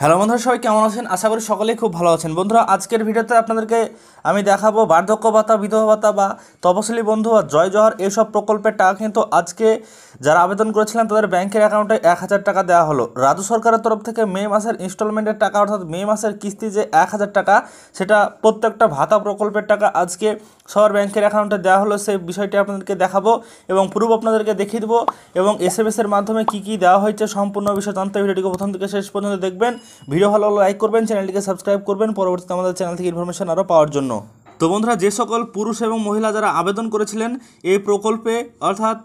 Hello বন্ধুরা, সবাই কেমন আছেন? আশা করি সকলেই খুব ভালো আছেন। বন্ধুরা, আজকের ভিডিওতে আপনাদেরকে আমি দেখাবো বার্ধক্য ভাতা, বিধবা ভাতা বা তপশিলি বন্ধু বা জয় জহর এইসব প্রকল্পের টাকা। কিন্তু আজকে যারা আবেদন করেছিলেন, তাদের ব্যাংকের অ্যাকাউন্টে এক হাজার টাকা দেওয়া হলো। রাজ্য সরকারের তরফ থেকে মে মাসের ইনস্টলমেন্টের টাকা, অর্থাৎ মে মাসের কিস্তি যে এক হাজার টাকা, সেটা প্রত্যেকটা ভাতা প্রকল্পের টাকা আজকে সবার ব্যাংকের অ্যাকাউন্টে দেওয়া হলো। সেই বিষয়টি আপনাদেরকে দেখাবো এবং প্রুফ আপনাদেরকে দেখিয়ে দেবো এবং এস এর মাধ্যমে কী কী দেওয়া হয়েছে সম্পূর্ণ বিষয় জানতে ভিডিওটিকে প্রথম থেকে শেষ পর্যন্ত দেখবেন। ভিডিও ভালো লাইক করবেন, চ্যানেলটিকে সাবস্ক্রাইব করবেন, পরবর্তীতে আমাদের চ্যানেল থেকে ইনফরমেশন আরও পাওয়ার জন্য। তো বন্ধুরা, যে সকল পুরুষ এবং মহিলা যারা আবেদন করেছিলেন, এই প্রকল্পে অর্থাৎ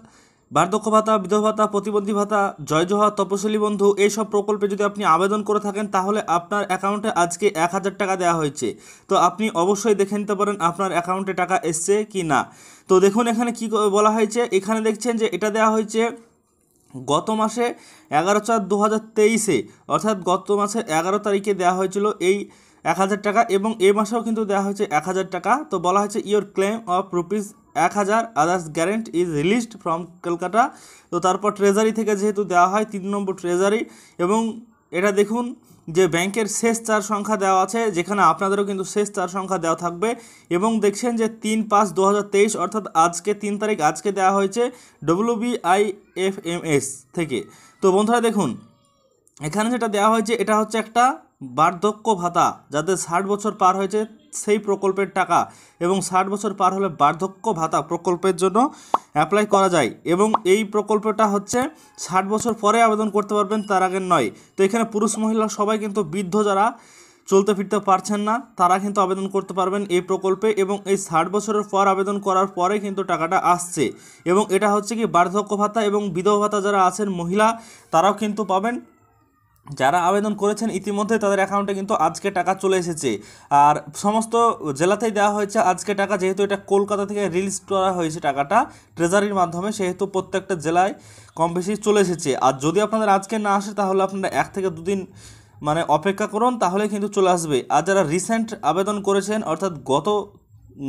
বার্ধক্য ভাতা, বিধবা ভাতা, প্রতিবন্ধী ভাতা, জয় জোহার তপশিলি বন্ধু, এইসব প্রকল্পে যদি আপনি আবেদন করে থাকেন, তাহলে আপনার অ্যাকাউন্টে আজকে এক হাজার টাকা দেওয়া হয়েছে। তো আপনি অবশ্যই দেখে নিতে পারেন আপনার অ্যাকাউন্টে টাকা এসছে কি না তো দেখুন এখানে কি বলা হয়েছে, এখানে দেখছেন যে এটা দেওয়া হয়েছে গত মাসে এগারো চার দু হাজার তেইশে, অর্থাৎ গত মাসের এগারো তারিখে দেওয়া হয়েছিল এই এক হাজার টাকা এবং এ মাসেও কিন্তু দেওয়া হয়েছে এক হাজার টাকা। তো বলা হয়েছে ইয়োর ক্লেম অফ রুপিস এক হাজার others guarantee is released from Kolkata তো তারপর ট্রেজারি থেকে যেহেতু দেওয়া হয়, তিন নম্বর ট্রেজারি এবং এটা দেখুন যে ব্যাংকের শেষ চার সংখ্যা দেওয়া আছে, যেখানে আপনাদেরও কিন্তু শেষ চার সংখ্যা দেওয়া থাকবে। এবং দেখছেন যে তিন পাঁচ দু অর্থাৎ আজকে তিন তারিখ আজকে দেওয়া হয়েছে ডব্লিউবিআইএফএমএস থেকে। তো বন্ধুরা দেখুন, এখানে যেটা দেওয়া হয়েছে, এটা হচ্ছে একটা বার্ধক্য ভাতা যাদের ষাট বছর পার হয়েছে, সেই প্রকল্পের টাকা এবং ষাট বছর পার হলে বার্ধক্য ভাতা প্রকল্পের জন্য অ্যাপ্লাই করা যায় এবং এই প্রকল্পটা হচ্ছে ষাট বছর পরে আবেদন করতে পারবেন, তার আগে নয়। তো এখানে পুরুষ মহিলা সবাই কিন্তু বৃদ্ধ যারা চলতে ফিরতে পারছেন না, তারা কিন্তু আবেদন করতে পারবেন এই প্রকল্পে এবং এই ষাট বছরের পর আবেদন করার পরে কিন্তু টাকাটা আসছে। এবং এটা হচ্ছে কি বার্ধক্য ভাতা এবং বিধবা ভাতা যারা আছেন মহিলা, তারাও কিন্তু পাবেন। যারা আবেদন করেছেন ইতিমধ্যে তাদের অ্যাকাউন্টে কিন্তু আজকে টাকা চলে এসেছে। আর সমস্ত জেলাতেই দেওয়া হয়েছে আজকে টাকা, যেহেতু এটা কলকাতা থেকে রিলিজ করা হয়েছে টাকাটা ট্রেজারির মাধ্যমে, সেহেতু প্রত্যেকটা জেলায় কম বেশি চলে এসেছে। আর যদি আপনাদের আজকে না আসে, তাহলে আপনারা এক থেকে দুদিন মানে অপেক্ষা করুন তাহলে কিন্তু চলে আসবে। আর যারা রিসেন্ট আবেদন করেছেন, অর্থাৎ গত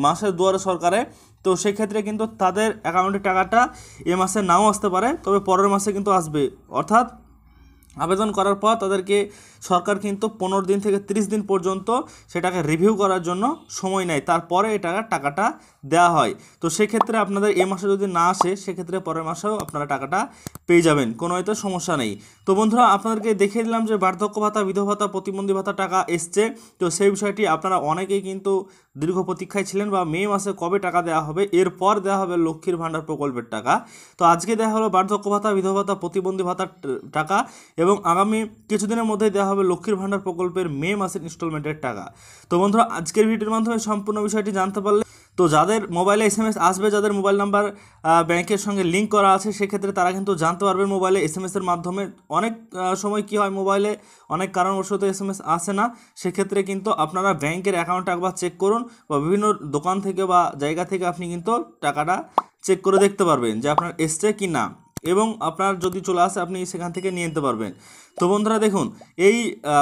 মাসের দুয়ারে সরকারে, তো সেক্ষেত্রে কিন্তু তাদের অ্যাকাউন্টে টাকাটা এ মাসে নাও আসতে পারে, তবে পরের মাসে কিন্তু আসবে। অর্থাৎ আবেদন করার পর তাদেরকে সরকার কিন্তু পনেরো দিন থেকে তিরিশ দিন পর্যন্ত সেটাকে রিভিউ করার জন্য সময় নেয়। তারপরে এটা টাকাটা দেওয়া হয়। তো সেক্ষেত্রে আপনাদের এ মাসে যদি না আসে, সেক্ষেত্রে পরের মাসেও আপনারা টাকাটা পেয়ে যাবেন। কোনো হয়তো সমস্যা নেই। তো বন্ধুরা, আপনাদেরকে দেখিয়ে দিলাম যে বার্ধক্য ভাতা, বিধবা ভাতা, প্রতিবন্ধী ভাতা টাকা এসছে। তো সেই বিষয়টি আপনারা অনেকেই কিন্তু দীর্ঘ প্রতীক্ষায় ছিলেন বা মে মাসে কবে টাকা দেওয়া হবে, এরপর দেওয়া হবে লক্ষ্মীর ভাণ্ডার প্রকল্পের টাকা। তো আজকে দেওয়া হলো বার্ধক্য ভাতা, বিধবা ভাতা, প্রতিবন্ধী ভাতার টাকা এবং আগামী কিছুদিনের মধ্যেই দেওয়া হবে লক্ষ্মীর ভাণ্ডার প্রকল্পের মে মাসের ইনস্টলমেন্টের টাকা। তো বন্ধুরা, আজকের ভিডিওর মাধ্যমে সম্পূর্ণ বিষয়টি জানতে পারলে তো যাদের মোবাইলে এস আসবে, যাদের মোবাইল নাম্বার ব্যাংকের সঙ্গে লিঙ্ক করা আছে, সেক্ষেত্রে তারা কিন্তু জানতে পারবেন মোবাইলে এস এম মাধ্যমে। অনেক সময় কি হয় মোবাইলে অনেক কারণবশত এস এম এস আসে না। সেক্ষেত্রে কিন্তু আপনারা ব্যাংকের অ্যাকাউন্ট একবার চেক করুন বা বিভিন্ন দোকান থেকে বা জায়গা থেকে আপনি কিন্তু টাকাটা চেক করে দেখতে পারবেন যে আপনার এসছে কি না এবং আপনার যদি চলে আসে, আপনি সেখান থেকে নিয়ে নিতে পারবেন। তো বন্ধুরা, দেখুন, এই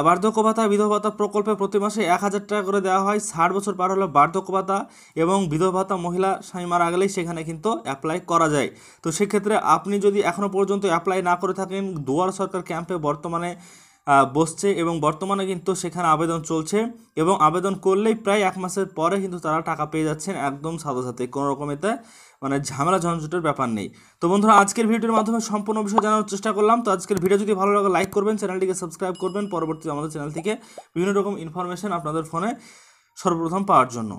বার্ধক্য ভাতা, বিধবা ভাতা প্রকল্পে প্রতি মাসে এক হাজার টাকা করে দেওয়া হয়। ষাট বছর পার হলে বার্ধক্য ভাতা এবং বিধবা ভাতা, মহিলা স্বামী মারা গেলেই সেখানে কিন্তু অ্যাপ্লাই করা যায়। তো সেক্ষেত্রে আপনি যদি এখনও পর্যন্ত অ্যাপ্লাই না করে থাকেন, দুয়ার সরকার ক্যাম্পে বর্তমানে বসছে এবং বর্তমানে কিন্তু সেখানে আবেদন চলছে এবং আবেদন করলেই প্রায় এক মাসের পরে কিন্তু তারা টাকা পেয়ে যাচ্ছেন একদম সাথে সাথে কোনো রকমেতে মানে ঝামেলা ঝঞ্ঝটের ব্যাপার নেই। তো বন্ধুরা, আজকের ভিডিওর মাধ্যমে সম্পূর্ণ বিষয় জানার চেষ্টা করলাম। তো আজকের ভিডিও যদি ভালো লাগে, লাইক করবেন, চ্যানেলটিকে সাবস্ক্রাইব করবেন। পরবর্তী আমাদের চ্যানেল থেকে বিভিন্ন রকম ইনফরমেশন আপনাদের ফোনে সর্বপ্রথম পাওয়ার জন্য।